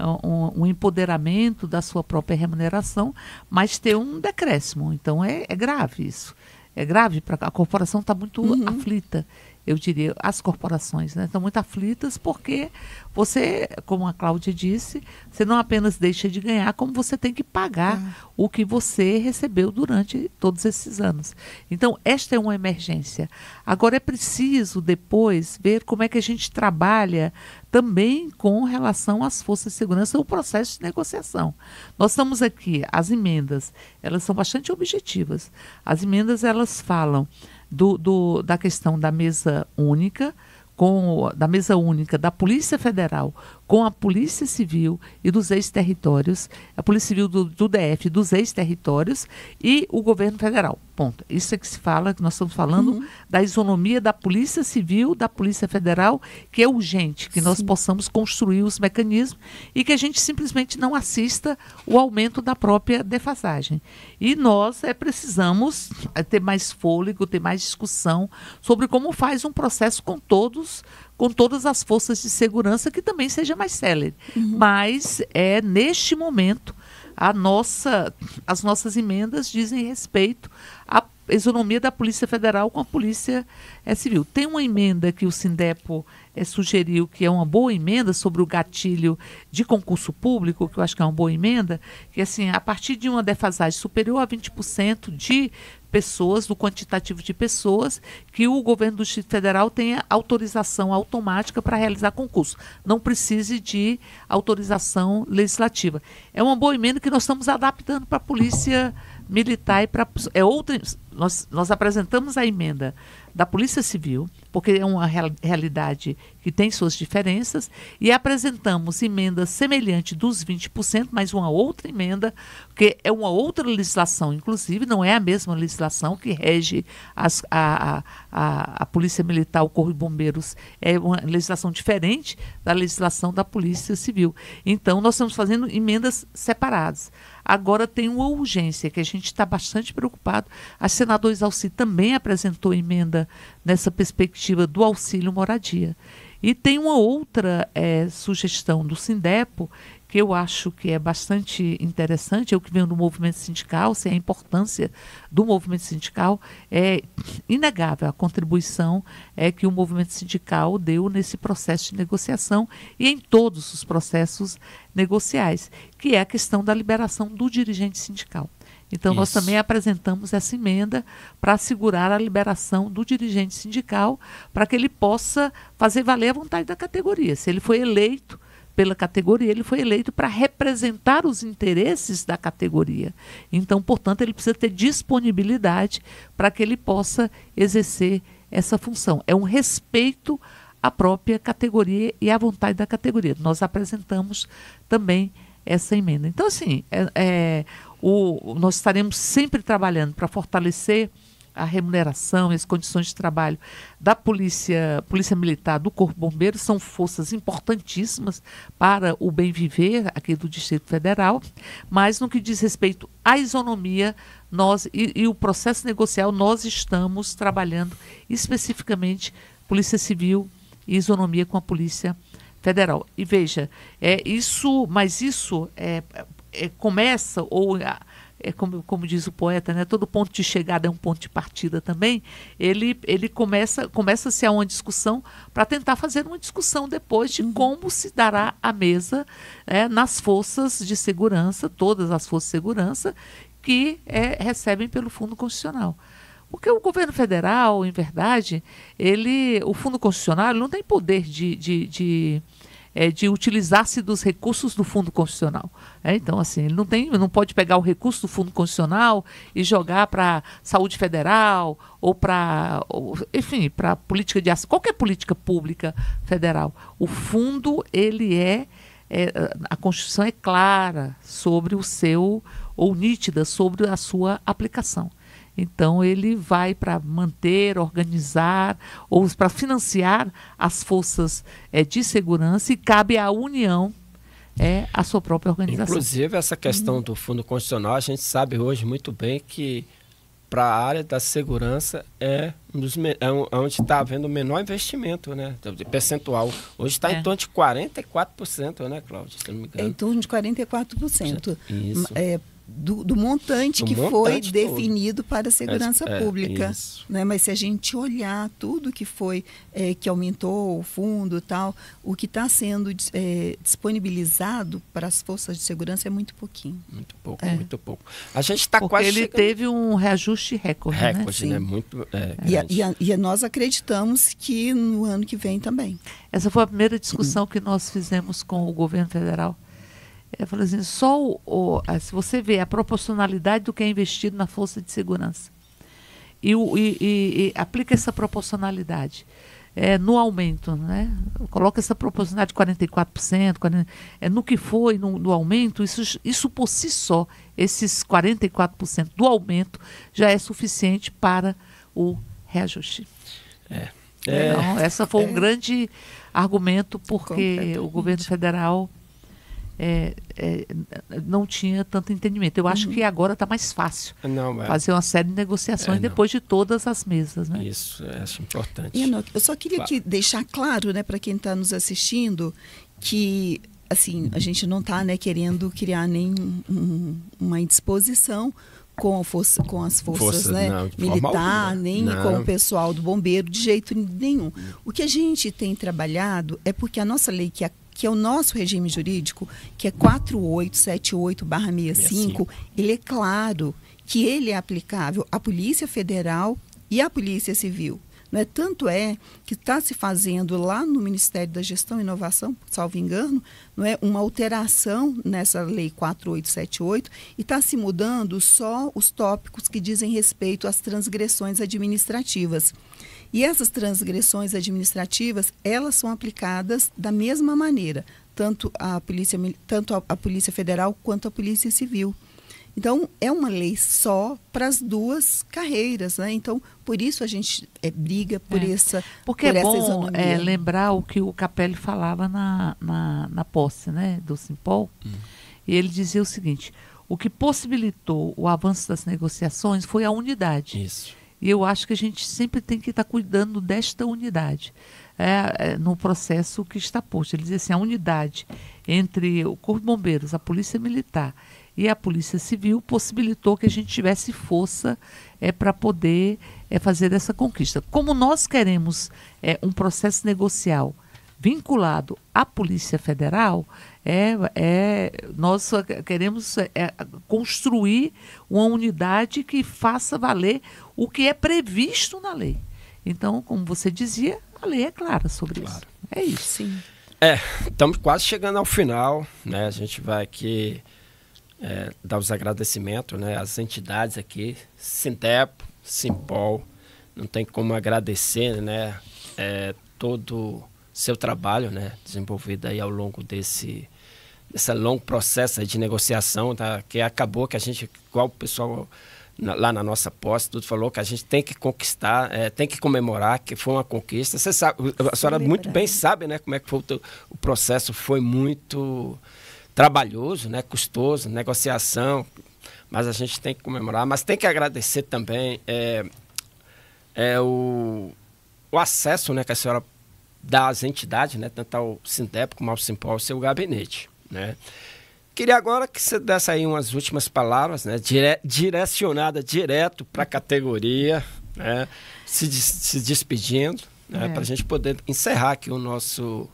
um, um, empoderamento da sua própria remuneração, mas ter um decréscimo. Então, é, é grave isso. É grave, para a corporação está muito uhum. aflita eu diria, as corporações né, estão muito aflitas porque você, como a Cláudia disse, você não apenas deixa de ganhar, como você tem que pagar ah. o que você recebeu durante todos esses anos. Então, esta é uma emergência. Agora, é preciso depois ver como é que a gente trabalha também com relação às forças de segurança o processo de negociação. Nós estamos aqui, as emendas, elas são bastante objetivas. As emendas, elas falam do, do, da questão da mesa única, com da mesa única da Polícia Federal com a Polícia Civil e dos ex-territórios, a Polícia Civil do, do DF dos ex-territórios e o governo federal. Ponto. Isso é que se fala, que nós estamos falando uhum. da isonomia da Polícia Civil, da Polícia Federal, que é urgente, que Sim. nós possamos construir os mecanismos e que a gente simplesmente não assista o aumento da própria defasagem. E nós é, precisamos é, ter mais fôlego, ter mais discussão sobre como faz um processo com todos com todas as forças de segurança que também seja mais célere. Uhum. Mas é neste momento a nossa, as nossas emendas dizem respeito à isonomia da Polícia Federal com a Polícia é, Civil. Tem uma emenda que o Sindepo é, sugeriu que é uma boa emenda sobre o gatilho de concurso público, que eu acho que é uma boa emenda, que assim, a partir de uma defasagem superior a 20% de pessoas, do quantitativo de pessoas, que o governo do Distrito Federal tenha autorização automática para realizar concurso. Não precise de autorização legislativa. É uma boa emenda que nós estamos adaptando para a Polícia Militar e para. É outra. Nós, nós apresentamos a emenda da Polícia Civil, porque é uma real, realidade que tem suas diferenças, e apresentamos emenda semelhante dos 20%, mas uma outra emenda, que é uma outra legislação, inclusive, não é a mesma legislação que rege as, a, a, a, Polícia Militar, o Corpo de Bombeiros, é uma legislação diferente da legislação da Polícia Civil. Então, nós estamos fazendo emendas separadas. Agora tem uma urgência que a gente está bastante preocupado. A senadora Isalci também apresentou emenda nessa perspectiva do auxílio moradia. E tem uma outra é, sugestão do Sindepo que eu acho que é bastante interessante, eu que venho do movimento sindical, sei a importância do movimento sindical, é inegável a contribuição é que o movimento sindical deu nesse processo de negociação e em todos os processos negociais, que é a questão da liberação do dirigente sindical. Então, Isso. nós também apresentamos essa emenda para assegurar a liberação do dirigente sindical, para que ele possa fazer valer a vontade da categoria. Se ele foi eleito pela categoria, ele foi eleito para representar os interesses da categoria. Então, portanto, ele precisa ter disponibilidade para que ele possa exercer essa função. É um respeito à própria categoria e à vontade da categoria. Nós apresentamos também essa emenda. Então, assim, é, é o, nós estaremos sempre trabalhando para fortalecer a remuneração e as condições de trabalho da polícia, polícia militar, do Corpo Bombeiro, são forças importantíssimas para o bem viver aqui do Distrito Federal, mas no que diz respeito à isonomia, nós e, e o processo negocial, nós estamos trabalhando especificamente Polícia Civil e isonomia com a Polícia federal. E veja, é isso, mas isso é, é começa ou é como, como diz o poeta, né? Todo ponto de chegada é um ponto de partida também. Ele, ele começa começa a ser uma discussão para tentar fazer uma discussão depois de uhum. como se dará a mesa é, nas forças de segurança, todas as forças de segurança que é, recebem pelo Fundo Constitucional. Porque o governo federal, em verdade, ele, o Fundo Constitucional não tem poder de, de, de é, de utilizar-se dos recursos do Fundo Constitucional. É, então, assim, ele não, tem, não pode pegar o recurso do Fundo Constitucional e jogar para saúde federal ou para, enfim, para política de ação, qualquer política pública federal. O fundo, ele é, é, a Constituição é clara sobre o seu, ou nítida sobre a sua aplicação. Então ele vai para manter, organizar ou para financiar as forças é, de segurança e cabe à União é a sua própria organização. Inclusive essa questão do Fundo Constitucional, a gente sabe hoje muito bem que para a área da segurança é, um dos, é, é onde está havendo o menor investimento, né? De percentual. Hoje está é. em torno de 44%, né, Cláudia? Se não me engano. É em torno de 44%. Isso. É, do, do montante do que montante foi todo. definido para a segurança é, pública. É, né? Mas se a gente olhar tudo que foi, é, que aumentou o fundo tal, o que está sendo é, disponibilizado para as forças de segurança é muito pouquinho. Muito pouco, é. muito pouco. A gente está quase ele chegando... teve um reajuste recorde, né? recorde né? né? Muito, é, e, a, e, a, e, nós acreditamos que no ano que vem também. Essa foi a primeira discussão que nós fizemos com o governo federal eu falei assim, só o, o, se você vê a proporcionalidade do que é investido na força de segurança e, o, e, e, e aplica essa proporcionalidade é, no aumento, né? coloca essa proporcionalidade de 44%, 40, é, no que foi no, no, aumento, isso, isso por si só, esses 44% do aumento já é suficiente para o reajuste. É. É, então, essa foi um é. grande argumento porque o governo federal é, é, não tinha tanto entendimento. Eu acho uhum. que agora está mais fácil não, é. fazer uma série de negociações é, depois de todas as mesas. Né? Isso, acho importante. eu só queria claro. que deixar claro né, para quem está nos assistindo que assim a gente não está né, querendo criar nenhuma um, uma indisposição com, força, com as forças Força, né, não, militar, nem não. com o pessoal do bombeiro, de jeito nenhum. O que a gente tem trabalhado é porque a nossa lei, que é que é o nosso regime jurídico, que é 4878-65, ele é claro que ele é aplicável à Polícia Federal e à Polícia Civil. Não é? Tanto é que está se fazendo lá no Ministério da Gestão e Inovação, salvo engano, não é uma alteração nessa lei 4878 e está se mudando só os tópicos que dizem respeito às transgressões administrativas. E essas transgressões administrativas, elas são aplicadas da mesma maneira, tanto a Polícia, tanto a, a Polícia Federal quanto a Polícia Civil. Então, é uma lei só para as duas carreiras, né? Então, por isso a gente é, briga por é. essa Porque por é bom é, lembrar o que o Capelli falava na, na, na posse né, do Simpol. Hum. E ele dizia o seguinte, o que possibilitou o avanço das negociações foi a unidade. Isso. E eu acho que a gente sempre tem que estar tá cuidando desta unidade é, é, no processo que está posto. Ele diz assim, a unidade entre o Corpo de Bombeiros, a Polícia Militar e a Polícia Civil possibilitou que a gente tivesse força é, para poder é, fazer essa conquista. Como nós queremos é, um processo negocial vinculado à Polícia Federal, é, é, nós queremos é, construir uma unidade que faça valer o que é previsto na lei. Então, como você dizia, a lei é clara sobre claro. isso. É isso. Sim. É, estamos quase chegando ao final, né? A gente vai aqui é, dar os agradecimentos, né? Às entidades aqui, Sintep, Simpol, não tem como agradecer, né? É, todo seu trabalho, né? Desenvolvido aí ao longo desse esse longo processo de negociação, tá? Que acabou que a gente, igual o pessoal na, lá na nossa posse, tudo falou que a gente tem que conquistar, é, tem que comemorar que foi uma conquista. Você sabe, a senhora muito bem sabe, né, como é que foi o, o processo foi muito trabalhoso, né, custoso, negociação, mas a gente tem que comemorar, mas tem que agradecer também é, é o, o acesso, né, que a senhora das entidades, né, tanto ao Sindep como ao Simpol, seu gabinete. Né. Queria agora que você desse aí umas últimas palavras, né, dire direcionada direto para a categoria, né, se, se despedindo, né, é. para a gente poder encerrar aqui o nosso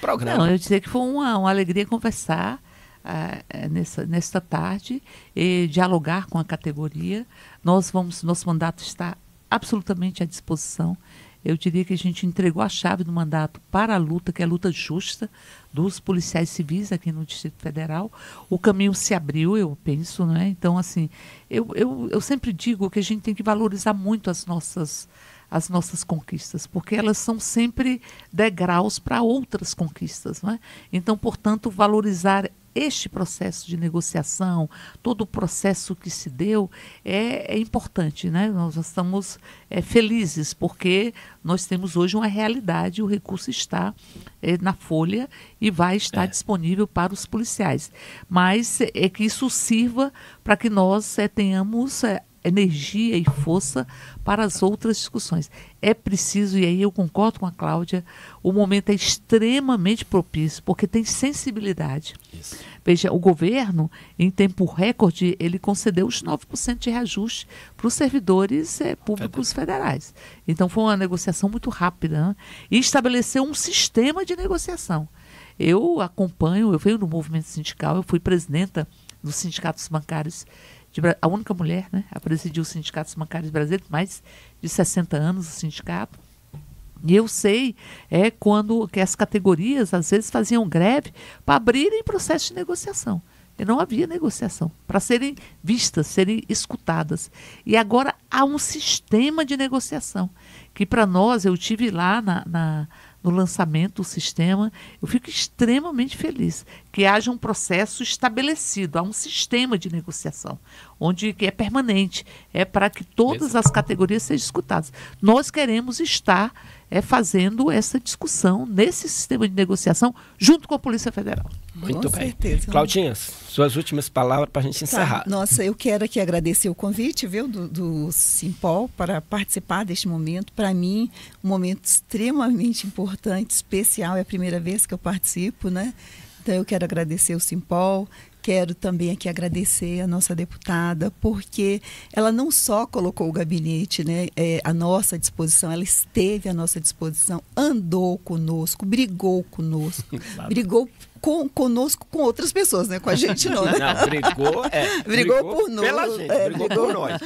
programa. Não, eu dizer que foi uma, uma alegria conversar uh, nessa, nesta tarde e dialogar com a categoria. Nós vamos, nosso mandato está absolutamente à disposição. Eu diria que a gente entregou a chave do mandato para a luta, que é a luta justa dos policiais civis aqui no Distrito Federal. O caminho se abriu, eu penso, né? Então, assim, eu, eu, eu sempre digo que a gente tem que valorizar muito as nossas as nossas conquistas, porque elas são sempre degraus para outras conquistas. Né? Então, portanto, valorizar este processo de negociação, todo o processo que se deu, é, é importante. Né? Nós estamos é, felizes porque nós temos hoje uma realidade, o recurso está é, na folha e vai estar é. disponível para os policiais. Mas é que isso sirva para que nós é, tenhamos é, energia e força para as outras discussões. É preciso, e aí eu concordo com a Cláudia, o momento é extremamente propício, porque tem sensibilidade. Isso. Veja, o governo, em tempo recorde, ele concedeu os 9% de reajuste para os servidores eh, públicos federais. Então foi uma negociação muito rápida né? e estabeleceu um sistema de negociação. Eu acompanho, eu venho do movimento sindical, eu fui presidenta dos sindicatos bancários de, a única mulher né, a presidir os sindicatos bancários brasileiros, mais de 60 anos o sindicato. E eu sei é quando que as categorias às vezes faziam greve para abrirem processo de negociação. E não havia negociação para serem vistas, serem escutadas. E agora há um sistema de negociação que para nós eu tive lá na, na no lançamento do sistema, eu fico extremamente feliz que haja um processo estabelecido, há um sistema de negociação, onde que é permanente, é para que todas as categorias sejam escutadas. Nós queremos estar é, fazendo essa discussão nesse sistema de negociação junto com a Polícia Federal. Muito com bem. Certeza. Claudinha, suas últimas palavras para a gente tá. encerrar. Nossa, eu quero aqui agradecer o convite, viu, do, do Simpol para participar deste momento. Para mim, um momento extremamente importante, especial. É a primeira vez que eu participo, né? Então, eu quero agradecer o Simpol, Quero também aqui agradecer a nossa deputada, porque ela não só colocou o gabinete né, é, à nossa disposição, ela esteve à nossa disposição, andou conosco, brigou conosco, claro. brigou com, conosco com outras pessoas, né? Com a gente não, né? Não, brigou, é, brigou, brigou por nós. Pela gente, é, brigou, brigou por nós.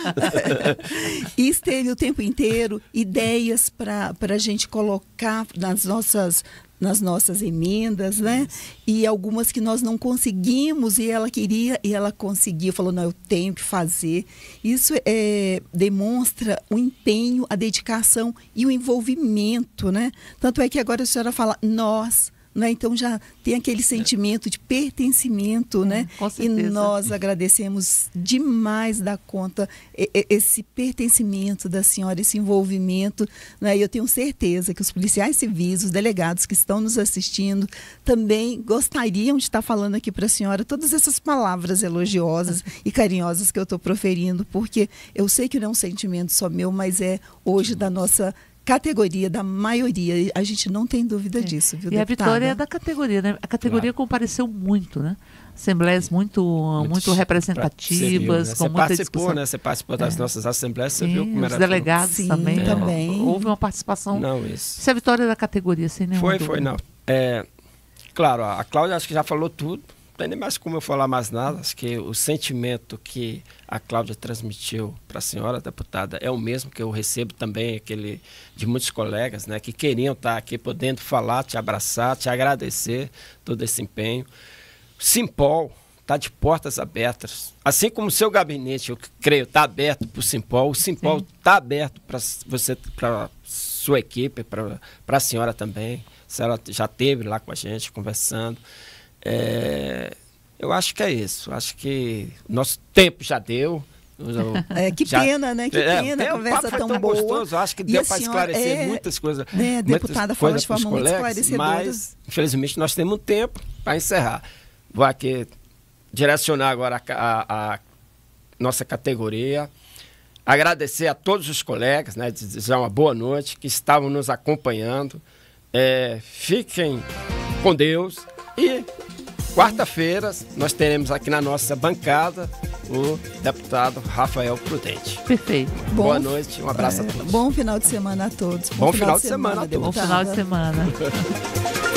e esteve o tempo inteiro ideias para a gente colocar nas nossas nas nossas emendas, né? E algumas que nós não conseguimos e ela queria e ela conseguiu, falou não, eu tenho que fazer. Isso é, demonstra o empenho, a dedicação e o envolvimento, né? Tanto é que agora a senhora fala nós né? Então já tem aquele sentimento de pertencimento, é, né? E nós agradecemos demais da conta esse pertencimento da senhora, esse envolvimento, né? E eu tenho certeza que os policiais civis, os delegados que estão nos assistindo, também gostariam de estar falando aqui para a senhora todas essas palavras elogiosas e carinhosas que eu estou proferindo, porque eu sei que não é um sentimento só meu, mas é hoje da nossa categoria da maioria. A gente não tem dúvida é. disso, viu, E deputada? a vitória é da categoria, né? A categoria claro. compareceu muito, né? Assembleias muito, muito, muito representativas, viu, né? com você muita participou, discussão. né? Você participou das é. nossas assembleias, você Sim, viu como os era delegados Sim, também. também. Houve uma participação. Não, isso. Isso é a vitória da categoria, sem nenhuma Foi, dúvida. foi, não. É, claro, a Cláudia acho que já falou tudo tem nem mais como eu falar mais nada. Acho que o sentimento que a Cláudia transmitiu para a senhora deputada é o mesmo que eu recebo também aquele de muitos colegas, né, que queriam estar aqui podendo falar, te abraçar, te agradecer todo esse empenho. Simpol está de portas abertas. Assim como o seu gabinete, eu creio, está aberto para o Simpol, o Simpol está aberto para você, para sua equipe, para a senhora também. A senhora já teve lá com a gente conversando. É, eu acho que é isso. Acho que nosso tempo já deu. É, que já, pena, né? Que é, pena, a conversa tão, tão boa. Gostoso. Acho que deu para esclarecer é, muitas coisas. Né, deputada fala de forma muito esclarecedora. Mas, infelizmente, nós temos um tempo para encerrar. Vou aqui direcionar agora a, a, a, nossa categoria. Agradecer a todos os colegas, né, desejar uma boa noite, que estavam nos acompanhando É, fiquem com Deus e quarta-feira nós teremos aqui na nossa bancada o deputado Rafael Prudente. Perfeito. Bom, Boa noite, um abraço é, a todos. Bom final de semana a todos. Bom, bom final, final, de semana, semana a todos. Bom final de semana.